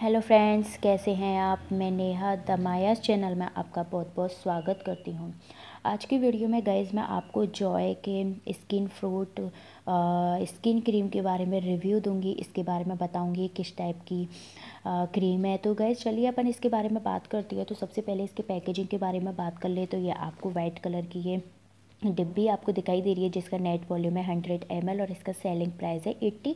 Hello friends कैसे हैं आप? मैं नेहा दमायास चैनल में आपका बहुत बहुत स्वागत करती हूँ। आज की वीडियो में गैज़ मैं आपको जॉय के स्किन फ्रूट स्किन क्रीम के बारे में रिव्यू दूँगी। इसके बारे में बताऊँगी किस टाइप की आ, क्रीम है। तो गैस चलिए अपन इसके बारे में बात करती है। तो सबसे पहले इसके पैकेजिंग के बारे में बात कर ले। तो ये आपको वाइट कलर की ये डिब्बी आपको दिखाई दे रही है, जिसका नेट वॉल्यूम है हंड्रेड एम और इसका सेलिंग प्राइस है एट्टी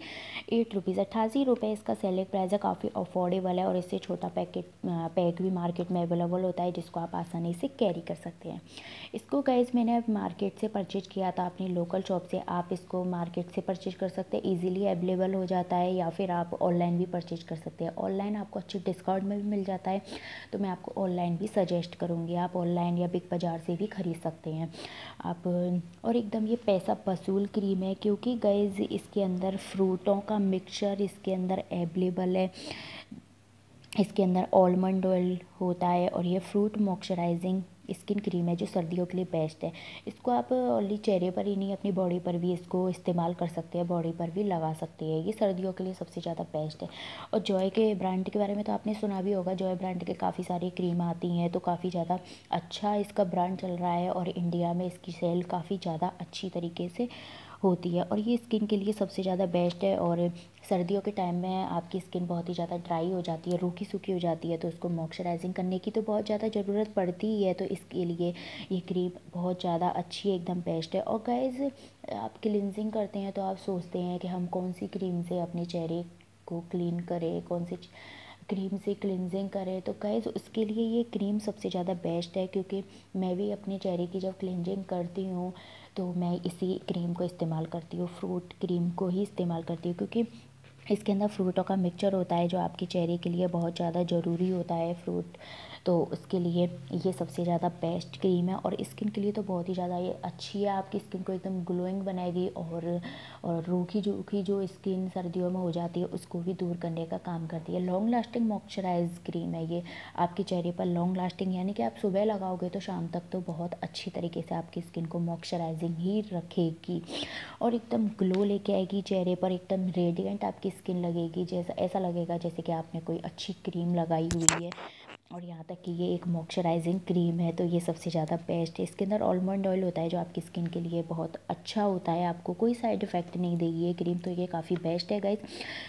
एट रुपीज़ अट्ठासी रुपये इसका सेलिंग प्राइस है, काफ़ी अफोर्डेबल है और इससे छोटा पैकेट पैक भी मार्केट में अवेलेबल होता है, जिसको आप आसानी से कैरी कर सकते हैं। इसको गैस मैंने मार्केट से परचेज किया था, अपनी लोकल शॉप से। आप इसको मार्केट से परचेज कर सकते हैं ईजिली अवेलेबल हो जाता है, या फिर आप ऑनलाइन भी परचेज कर सकते हैं। ऑनलाइन आपको अच्छे डिस्काउंट में भी मिल जाता है तो मैं आपको ऑनलाइन भी सजेस्ट करूँगी। आप ऑनलाइन या बिग बाज़ार से भी खरीद सकते हैं। आप और एकदम ये पैसा वसूल क्रीम है क्योंकि गैज़ इसके अंदर फ्रूटों का मिक्सचर इसके अंदर अवेलेबल है। इसके अंदर ऑलमंड ऑयल होता है और ये फ्रूट मॉइस्चराइजिंग स्किन क्रीम है जो सर्दियों के लिए बेस्ट है। इसको आप ओनली चेहरे पर ही नहीं, अपनी बॉडी पर भी इसको इस्तेमाल कर सकते हैं बॉडी पर भी लगा सकते हैं। ये सर्दियों के लिए सबसे ज़्यादा बेस्ट है। और जॉय के ब्रांड के बारे में तो आपने सुना भी होगा जॉय ब्रांड के काफ़ी सारी क्रीम आती हैं तो काफ़ी ज़्यादा अच्छा इसका ब्रांड चल रहा है और इंडिया में इसकी सेल काफ़ी ज़्यादा अच्छी तरीके से होती है। और ये स्किन के लिए सबसे ज़्यादा बेस्ट है और सर्दियों के टाइम में आपकी स्किन बहुत ही ज़्यादा ड्राई हो जाती है, रूखी सूखी हो जाती है तो उसको मॉइस्चराइजिंग करने की तो बहुत ज़्यादा ज़रूरत पड़ती ही है तो इसके लिए ये क्रीम बहुत ज़्यादा अच्छी एकदम बेस्ट है। और गैज़ आप क्लिनजिंग करते हैं तो आप सोचते हैं कि हम कौन सी क्रीम से अपने चेहरे को क्लीन करें, कौन सी क्रीम से क्लिनजिंग करें तो गैज़ उसके लिए ये क्रीम सबसे ज़्यादा बेस्ट है, क्योंकि मैं भी अपने चेहरे की जब क्लिनजिंग करती हूँ तो मैं इसी क्रीम को इस्तेमाल करती हूँ फ्रूट क्रीम को ही इस्तेमाल करती हूँ, क्योंकि इसके अंदर फ्रूटों का मिक्सचर होता है जो आपके चेहरे के लिए बहुत ज़्यादा ज़रूरी होता है फ्रूट। तो उसके लिए ये सबसे ज़्यादा बेस्ट क्रीम है और स्किन के लिए तो बहुत ही ज़्यादा ये अच्छी है। आपकी स्किन को एकदम ग्लोइंग बनाएगी और और रूखी जूखी जो स्किन सर्दियों में हो जाती है, उसको भी दूर करने का काम करती है। लॉन्ग लास्टिंग मॉइस्चराइज क्रीम है ये। आपके चेहरे पर लॉन्ग लास्टिंग यानी कि आप सुबह लगाओगे तो शाम तक तो बहुत अच्छी तरीके से आपकी स्किन को मॉइस्चराइजिंग ही रखेगी। और एकदम ग्लो लेके आएगी, चेहरे पर एकदम रेडियंट आपकी स्किन लगेगी, जैसा, ऐसा लगेगा जैसे कि आपने कोई अच्छी क्रीम लगाई हुई है। और यहाँ तक कि ये एक मॉइस्चराइजिंग क्रीम है तो ये सबसे ज़्यादा बेस्ट है। इसके अंदर ऑलमंड ऑयल होता है, जो आपकी स्किन के लिए बहुत अच्छा होता है। आपको कोई साइड इफ़ेक्ट नहीं देगी ये क्रीम तो ये काफ़ी बेस्ट है गाइज़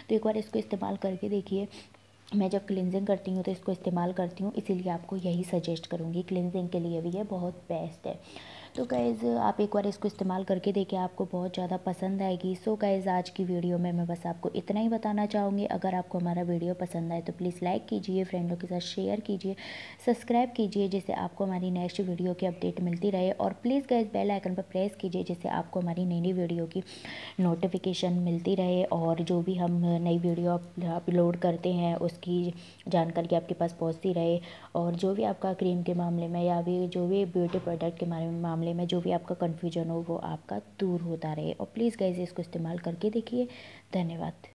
तो एक बार इसको इस्तेमाल करके देखिए। मैं जब क्लिनजिंग करती हूँ तो इसको इस्तेमाल करती हूँ, इसीलिए आपको यही सजेस्ट करूँगी। क्लिनजिंग के लिए भी ये बहुत बेस्ट है। तो गैज़ आप एक बार इसको इस्तेमाल करके देखिए, आपको बहुत ज़्यादा पसंद आएगी। सो गैज़ आज की वीडियो में मैं बस आपको इतना ही बताना चाहूँगी। अगर आपको हमारा वीडियो पसंद आए तो प्लीज़ लाइक कीजिए फ्रेंडों के साथ शेयर कीजिए सब्सक्राइब कीजिए, जिससे आपको हमारी नेक्स्ट वीडियो की अपडेट मिलती रहे। और प्लीज़ गैज़ बेल आइकन पर प्रेस कीजिए, जिससे आपको हमारी नई नई वीडियो की नोटिफिकेशन मिलती रहे। और जो भी हम नई वीडियो अपलोड करते हैं, उसकी जानकारी आपके पास पहुँचती रहे। और जो भी आपका क्रीम के मामले में या भी जो भी ब्यूटी प्रोडक्ट के मामले मामले में जो भी आपका कन्फ्यूज़न हो, वो आपका दूर होता रहे। और प्लीज़ गाइज़ इसको इस्तेमाल करके देखिए। धन्यवाद।